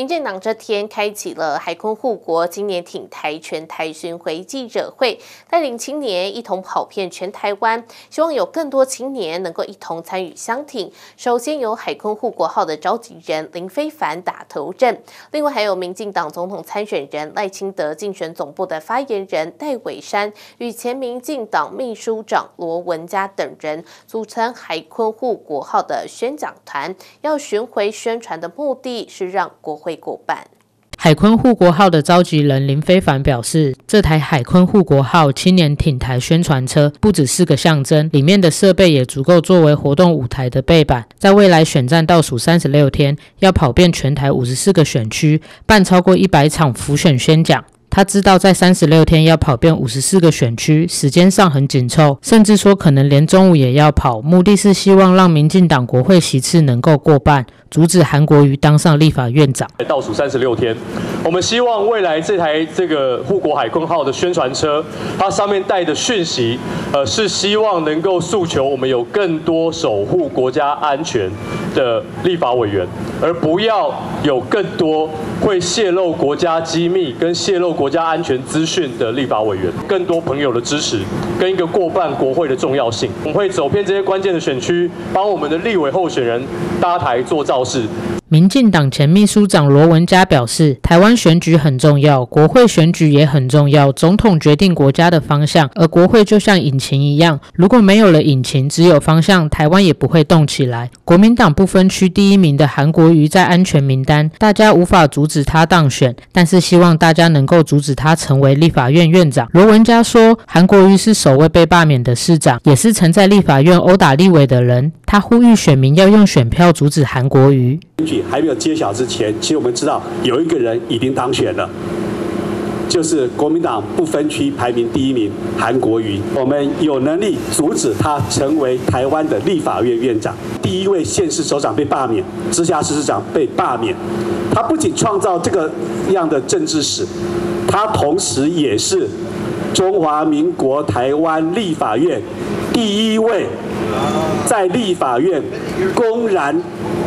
民进党这天开启了海空护国今年挺台全台巡回记者会，带领青年一同跑遍全台湾，希望有更多青年能够一同参与相挺。首先由海空护国号的召集人林非凡打头阵，另外还有民进党总统参选人赖清德竞选总部的发言人戴伟山与前民进党秘书长罗文嘉等人组成海空护国号的宣讲团，要巡回宣传的目的是让国。会过半。海坤护国号的召集人林非凡表示，这台海坤护国号青年挺台宣传车不只是个象征，里面的设备也足够作为活动舞台的背板。在未来选战倒数三十六天，要跑遍全台五十四个选区，办超过一百场浮选宣讲。他知道在三十六天要跑遍五十四个选区，时间上很紧凑，甚至说可能连中午也要跑。目的是希望让民进党国会席次能够过半，阻止韩国瑜当上立法院长。倒数三十六天，我们希望未来这台这个护国海空号的宣传车，它上面带的讯息，呃，是希望能够诉求我们有更多守护国家安全的立法委员，而不要有更多会泄露国家机密跟泄露。国家安全资讯的立法委员，更多朋友的支持，跟一个过半国会的重要性，我们会走遍这些关键的选区，帮我们的立委候选人搭台做造势。民进党前秘书长罗文嘉表示，台湾选举很重要，国会选举也很重要。总统决定国家的方向，而国会就像引擎一样，如果没有了引擎，只有方向，台湾也不会动起来。国民党不分区第一名的韩国瑜在安全名单，大家无法阻止他当选，但是希望大家能够阻止他成为立法院院长。罗文嘉说，韩国瑜是首位被罢免的市长，也是曾在立法院殴打立委的人。他呼吁选民要用选票阻止韩国瑜。还没有揭晓之前，其实我们知道有一个人已经当选了，就是国民党不分区排名第一名韩国瑜。我们有能力阻止他成为台湾的立法院院长。第一位县市首长被罢免，直辖市市长被罢免。他不仅创造这个样的政治史，他同时也是中华民国台湾立法院第一位。在立法院公然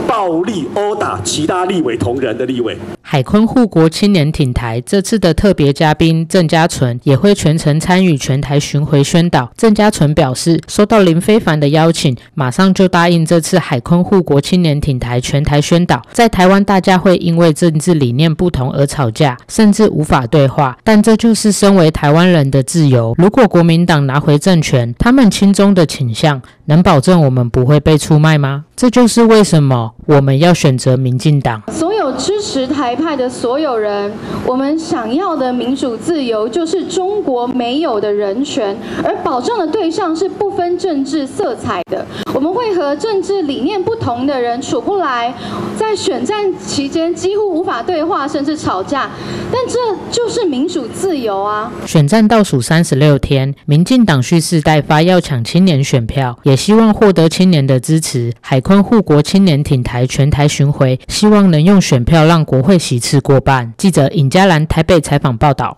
暴力殴打其他立委同仁的立委。海坤护国青年挺台这次的特别嘉宾郑家纯也会全程参与全台巡回宣导。郑家纯表示，收到林非凡的邀请，马上就答应这次海坤护国青年挺台全台宣导。在台湾，大家会因为政治理念不同而吵架，甚至无法对话，但这就是身为台湾人的自由。如果国民党拿回政权，他们亲中的倾向能保证我们不会被出卖吗？这就是为什么我们要选择民进党。有支持台派的所有人，我们想要的民主自由就是中国没有的人权，而保障的对象是不分政治色彩的。我们会和政治理念不同的人处不来，在选战期间几乎无法对话，甚至吵架。但这就是民主自由啊！选战倒数三十六天，民进党蓄势待发，要抢青年选票，也希望获得青年的支持。海坤护国青年挺台全台巡回，希望能用选票让国会席次过半。记者尹嘉兰台北采访报道。